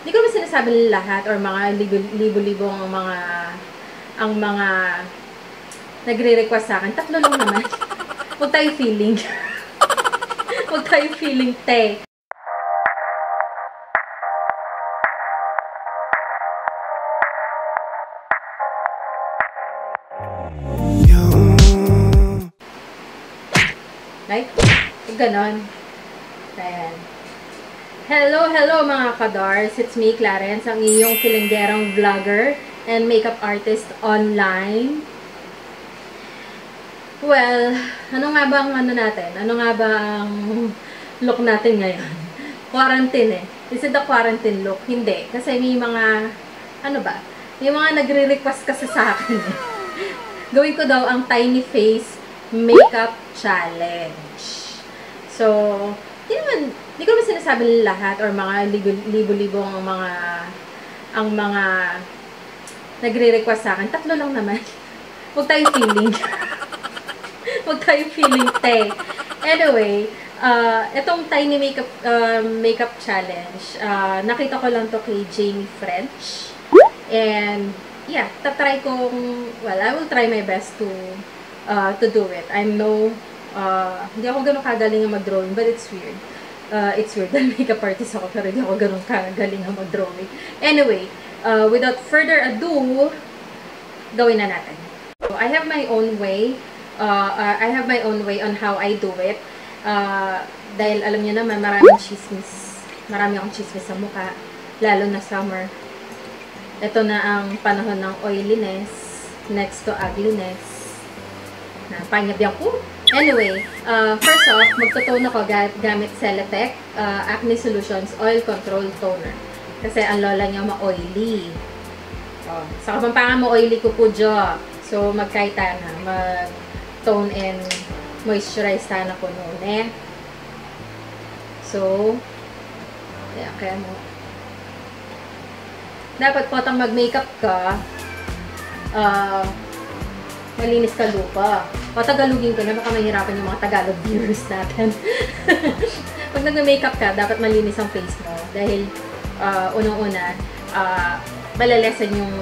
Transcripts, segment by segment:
hindi ko naman sinasabi lahat or mga libo-libo ang mga ang mga nagre-request sa akin. Tatlo lang naman. Huwag tayo feeling. Huwag tayo feeling, te. Right? Ganon. Ayan. Hello, hello mga kadars. It's me, Clarence, ang iyong kilinggerang vlogger and makeup artist online. Well, ano nga ba ang ano natin? Ano nga ba ang look natin ngayon? Quarantine eh. Is it the quarantine look? Hindi. Kasi may mga, ano ba? May mga nagre-request kasi sa akin eh. Gawin ko daw ang tiny face makeup challenge. So, hindi naman, hindi ko naman sinasabi lahat or mga libo-libo ang mga ang mga nagre-request sa akin. Tatlo lang naman. Huwag tayo feeling. Huwag tayo feeling, te. Anyway, uh, itong tiny makeup uh, makeup challenge, uh, nakita ko lang to kay Jamie French. And, yeah, tatry kong, well, I will try my best to uh, to do it. I'm no, uh, hindi ako ganun kagaling mag-drawing, but it's weird. Uh, it's weird dahil makeup artist ako, pero hindi ako ganun kagaling ang mag-drawing. Anyway, uh, without further ado, gawin na natin. So, I have my own way. Uh, uh, I have my own way on how I do it. Uh, dahil alam niyo naman, maraming chismis. Marami akong chismis sa mukha. Lalo na summer. Ito na ang panahon ng oiliness. Next to ugliness na panyabyan ko. Anyway, uh, first off, magtotone ako gamit Celatec uh, Acne Solutions Oil Control Toner. Kasi ang lola niya ma-oily. Oh, sa kapampangan mo oily ko po jo. So, magkaita na. Mag-tone and moisturize sana ko noon eh. So, kaya, kaya mo. Dapat po tang mag-makeup ka, uh, malinis ka lupa. Patagalugin ko na, baka mahirapan yung mga Tagalog viewers natin. Pag nag-makeup ka, dapat malinis ang face mo. Dahil, uh, unang-una, uh, malalesan yung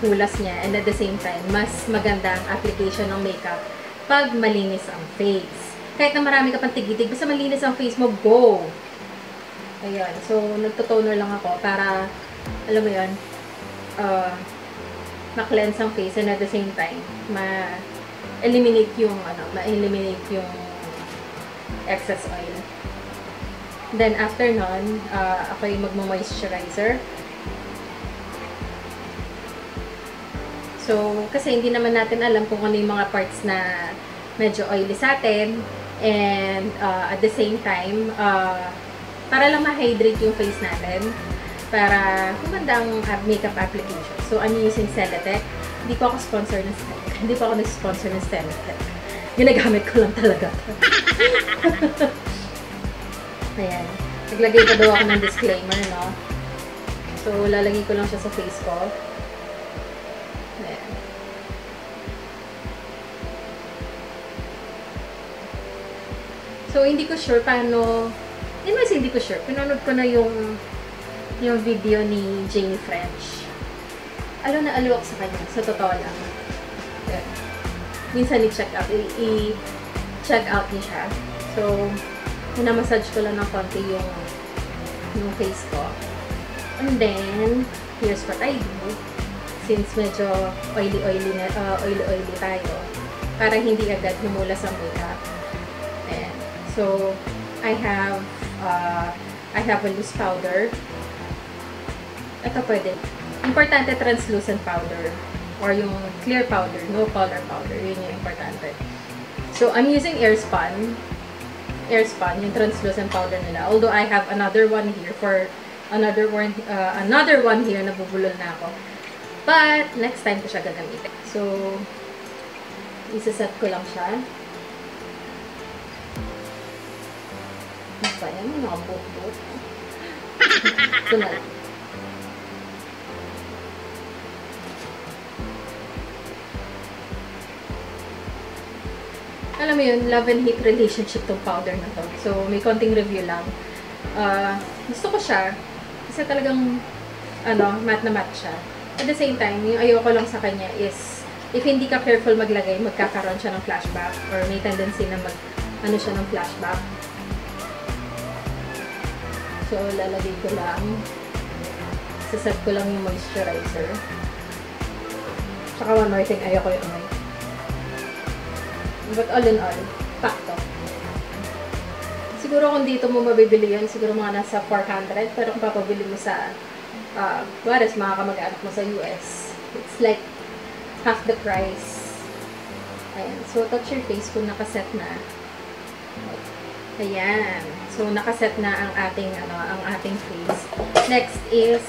hulas niya. And at the same time, mas maganda ang application ng makeup pag malinis ang face. Kahit na marami ka pang tigitig, basta malinis ang face mo, go! Ayan. So, nagtotoner lang ako para, alam mo yun, uh, ma-cleanse ang face and at the same time, ma eliminate yung ano, ma-eliminate yung excess oil. Then after nun, uh, ako yung magmo-moisturizer. So, kasi hindi naman natin alam kung ano yung mga parts na medyo oily sa atin. And uh, at the same time, uh, para lang ma-hydrate yung face natin. Para kumanda ang makeup application. So, I'm using Celatec. Hindi po ako sponsor ng Celatec. Hindi po ako nag-sponsor ng Celatec. Ginagamit ko lang talaga. Ayan. Naglagay pa daw ako ng disclaimer, no? So, lalagay ko lang siya sa face ko. Ayan. So, hindi ko sure paano... Anyways, hindi ko sure. Pinanood ko na yung yung video ni Jamie French. Alo na alo ako sa kanya, sa totoo lang. Yeah. Minsan i-check out, i-check out niya siya. So, minamassage ko lang ng konti yung yung face ko. And then, here's what I do. Since medyo oily-oily na, uh, oily-oily tayo, para hindi agad humulas ang makeup. And, so, I have, uh, I have a loose powder. Ito pwede. Importante translucent powder or yung clear powder, no color powder. Yun yung importante. So, I'm using Airspun. Airspun, yung translucent powder nila. Although I have another one here for another one uh, another one here na bubulol na ako. But, next time ko siya gagamitin. So, isa-set ko lang siya. Ano ba yan? Buhok-buhok. Ito na lang. Alam mo yun, love and hate relationship tong powder na to. So, may konting review lang. Uh, gusto ko siya kasi talagang ano, matte na matte siya. At the same time, yung ayoko lang sa kanya is, if hindi ka careful maglagay, magkakaroon siya ng flashback or may tendency na mag, ano siya ng flashback. So, lalagay ko lang. Saset ko lang yung moisturizer. Tsaka one more thing, ayoko yung umay. But all in all, pakto. Siguro kung dito mo mabibili yun, siguro mga nasa 400. Pero kung papabili mo sa, uh, whereas mga kamag-anak mo sa US, it's like half the price. Ayan. So, touch your face kung nakaset na. Ayan. So, nakaset na ang ating, ano, ang ating face. Next is,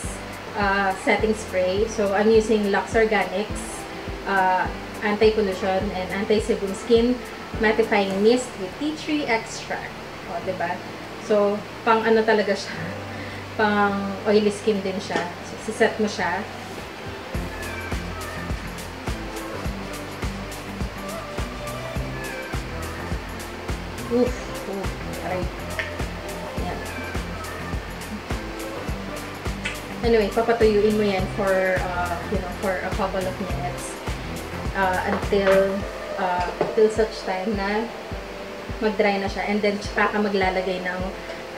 uh, setting spray. So, I'm using Lux Organics uh, anti-pollution and anti-sebum skin mattifying mist with tea tree extract. O, ba? Diba? So, pang ano talaga siya. Pang oily skin din siya. So, siset mo siya. Oof. Oof. Aray. Anyway, papatuyuin mo yan for, uh, you know, for a couple of minutes uh, until uh, till such time na mag-dry na siya. And then, tsaka ka maglalagay ng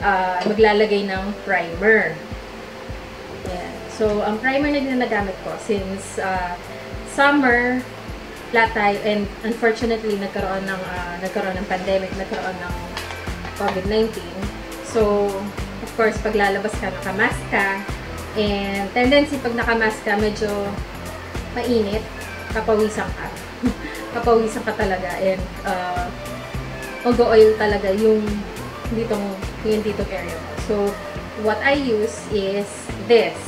uh, maglalagay ng primer. Ayan. So, ang primer na ginagamit ko since uh, summer, tayo, and unfortunately, nagkaroon ng, uh, nagkaroon ng pandemic, nagkaroon ng COVID-19. So, of course, pag lalabas ka, nakamask ka, and tendency pag nakamask ka, medyo mainit, kapawisan ka. kapawisan ka talaga and uh, mag-oil talaga yung ditong, yung ditong area mo. So, what I use is this.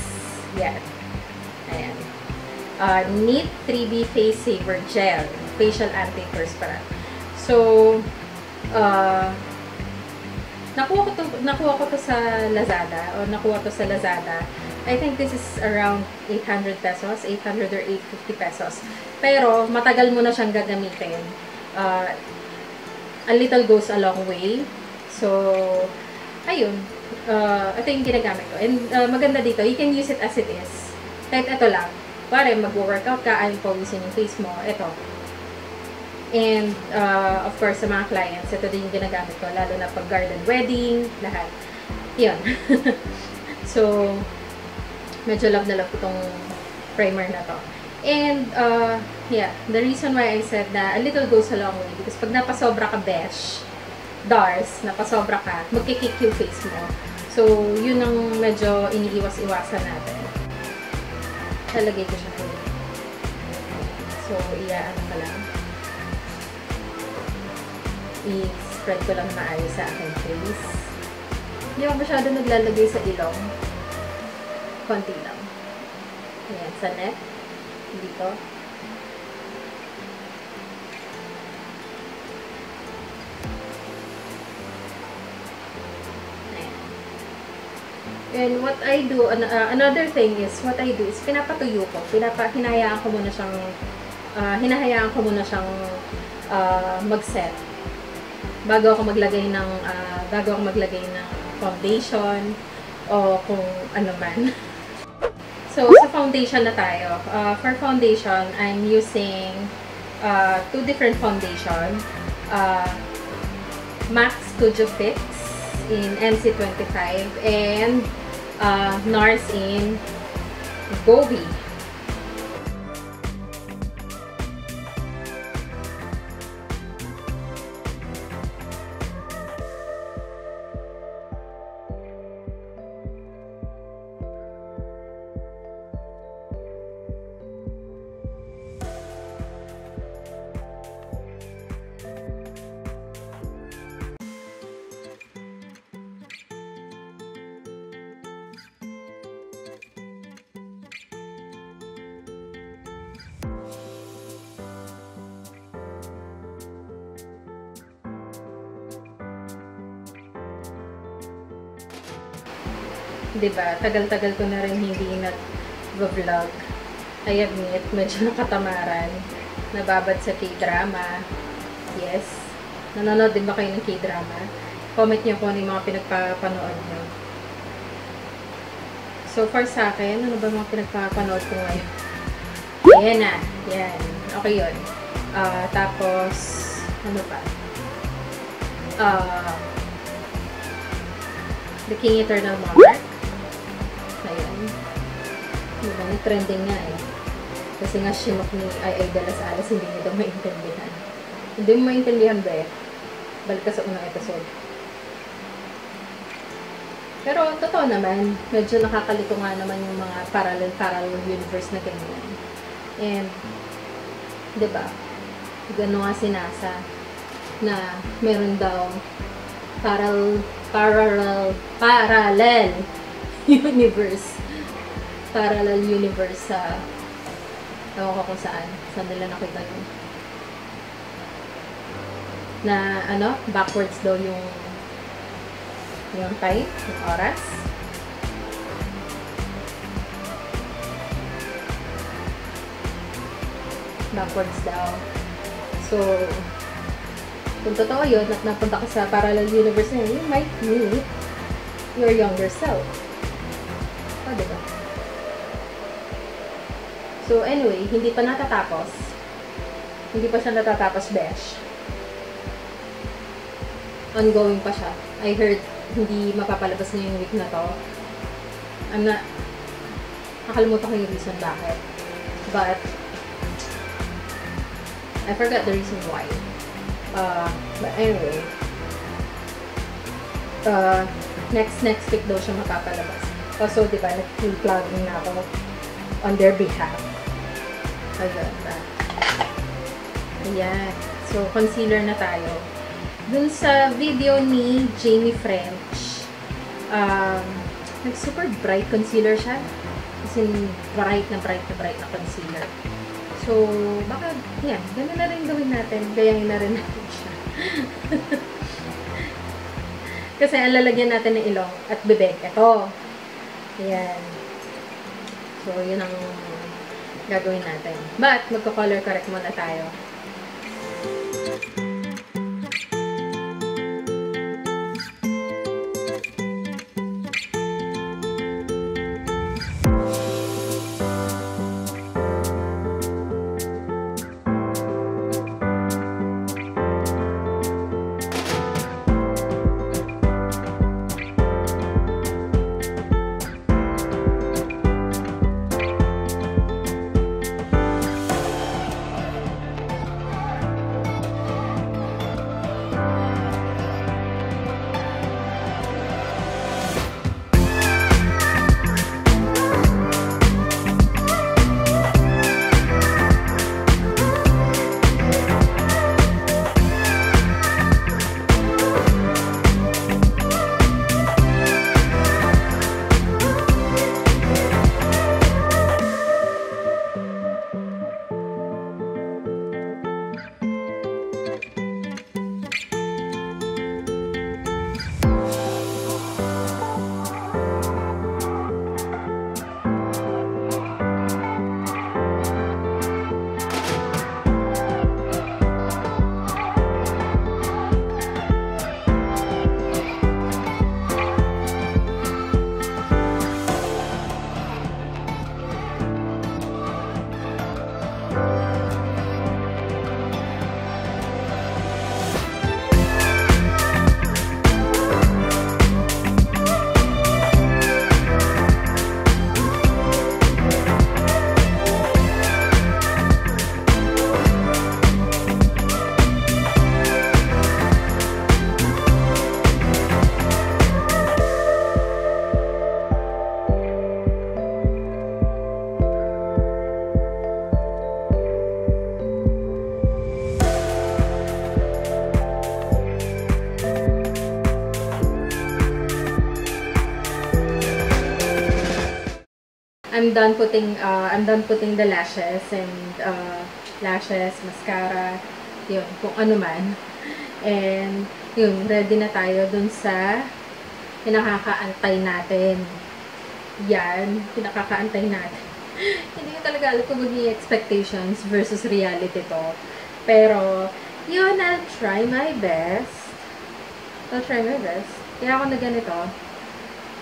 Yan. Ayan. Uh, Neat 3B Face Saver Gel. Facial Antiperspirant. So, uh, nakuha ko to, nakuha ko to sa Lazada o nakuha to sa Lazada I think this is around 800 pesos, 800 or 850 pesos. Pero, matagal mo na siyang gagamitin. Uh, a little goes a long way. So, ayun. Uh, ito yung ginagamit ko. And uh, maganda dito, you can use it as it is. Kahit ito lang. Pare, mag-workout ka, ayaw pawisin yung face mo. Ito. And, uh, of course, sa mga clients, ito din yung ginagamit ko. Lalo na pag garden wedding, lahat. Yun. so, medyo love na love ko tong primer na to. And, uh, yeah, the reason why I said na a little goes a long way because pag napasobra ka besh, DARS, napasobra ka, magkikik yung face mo. So, yun ang medyo iniiwas-iwasan natin. Talagay ko siya ulit. So, iyaan ko lang. I-spread ko lang maayos sa aking face. Hindi ako masyado naglalagay sa ilong konti lang. Ayan, sa neck. Dito. Ayan. And what I do, uh, another thing is, what I do is, pinapatuyo ko. Pinapa, hinahayaan ko muna siyang, uh, hinahayaan ko muna siyang uh, mag-set. Bago ako maglagay ng, uh, bago ako maglagay ng foundation, o kung ano man. So, sa foundation na tayo. Uh, for foundation, I'm using uh, two different foundation. Uh, MAC Studio Fix in NC25 and uh, NARS in Gobi. 'Di ba? Tagal-tagal ko na rin hindi nag-vlog. I admit, medyo nakatamaran. Nababad sa K-drama. Yes. Nanonood din ba kayo ng K-drama? Comment niyo kung ano yung mga pinagpapanood niyo. So far sa akin, ano ba mga pinagpapanood ko ngayon? Ayan na. Yan. Okay yun. Uh, tapos, ano pa? Uh, The King Eternal Monarch. Ayan. Diba? Trending nga eh. Kasi nga Shinnok ni Ay Ay de las Alas, hindi niya daw maintindihan. Hindi mo maintindihan ba eh? Balik ka sa unang episode. Pero totoo naman, medyo nakakalito nga naman yung mga parallel parallel universe na ganyan. And, di ba? Gano'n nga sinasa na meron daw parallel parallel parallel universe parallel universe sa ewan ko kung saan saan nila nakita yun na ano backwards daw yung yung time, yung oras. Backwards daw. So, kung totoo yun, at napunta ka sa parallel universe na yun, you might meet your younger self. O, oh, diba? So, anyway, hindi pa natatapos. Hindi pa siya natatapos, besh. Ongoing pa siya. I heard hindi mapapalabas ngayong week na to. I'm not, nakalimutan ko yung reason bakit. But, I forgot the reason why. Uh, but anyway, uh, next next week daw siya mapapalabas. Also, di ba, nag-full plugging na ako on their behalf. Ayun. Uh, ayan. So, concealer na tayo dun sa video ni Jamie French, um, nag-super bright concealer siya. As in, bright na bright na bright na concealer. So, baka, yan, gano'n na rin gawin natin. Gayahin na rin natin siya. Kasi ang lalagyan natin ng ilong at bibig. Ito. Ayan. So, yun ang gagawin natin. But, magko-color correct muna tayo. I'm done putting uh, I'm done putting the lashes and uh, lashes, mascara, yun, kung ano man. And yun, ready na tayo dun sa pinakakaantay natin. Yan, pinakakaantay natin. Hindi ko talaga alam kung maging expectations versus reality to. Pero, yun, I'll try my best. I'll try my best. Kaya ako na ganito.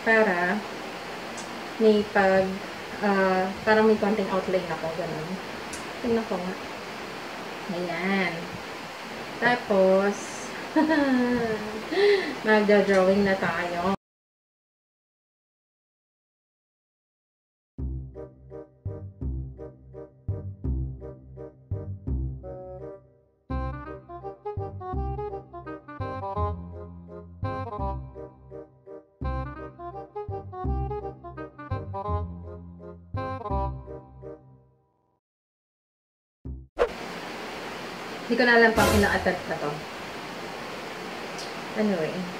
Para, may pag, ah, parang may konting outline ako, ganun. Tingnan ko nga. Ayan. Tapos, magda-drawing na tayo. Ko na alam pang ilang attempt na to. Anyway.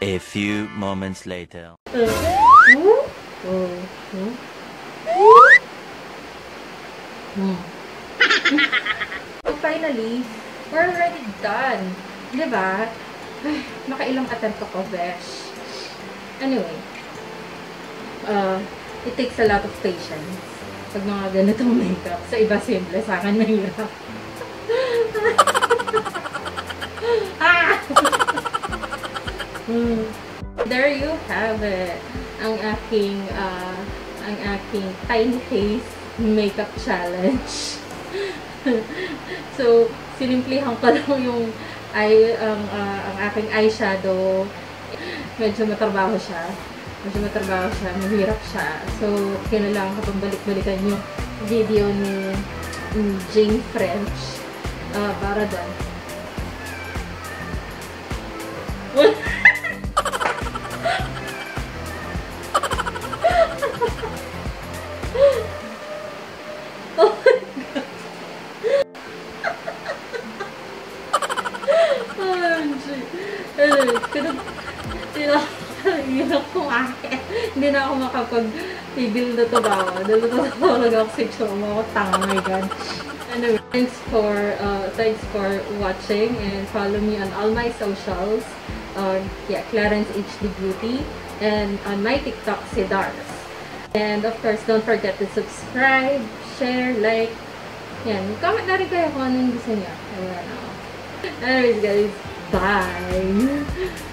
A few moments later. Finally, we're already done. Di ba? Ay, Nakailang attempt ako, besh. Anyway, uh, it takes a lot of patience pag mga ganitong makeup. Sa iba simple, sa akin mahirap. ah! There you have it. Ang aking, uh, ang aking tiny face makeup challenge. so, sinimplihan ko lang yung eye, ang, uh, ang aking eyeshadow. Medyo matrabaho siya. Medyo matrabaho siya. Mahirap siya. So, kailangan ko pang balik-balikan yung video ni, ni Jane French. Uh, para doon. Hindi na hirap kumakit. Hindi na ako makapag-tigil na tumawa. Dahil natutulog ako sa choma ko. Tanga, oh my God. Anyway, thanks for, uh, thanks for watching and follow me on all my socials. Uh, yeah, Clarence HD Beauty. And on my TikTok, si Dars. And of course, don't forget to subscribe, share, like. Yan. Comment na rin kayo kung ano yung gusto oh. Anyways guys, bye!